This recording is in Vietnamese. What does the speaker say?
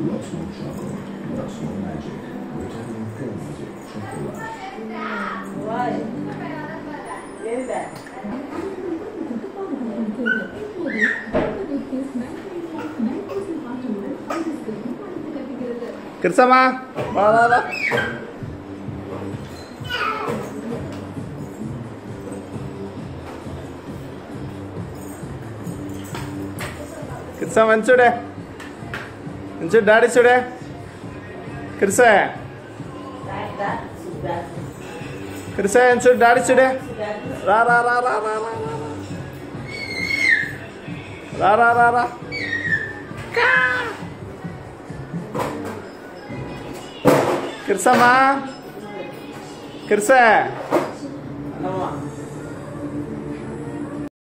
Let's make chocolate. Let's make magic. We're taking film music. Chocolate. Why? Very. Kirsama, va, va. Kirsama, answer it. Encu dari sudah. Kerja. Kerja encu dari sudah. rara ra ra ra ra ra ra. Ra ra ra ra. Ka. Kerja ma. Kerja.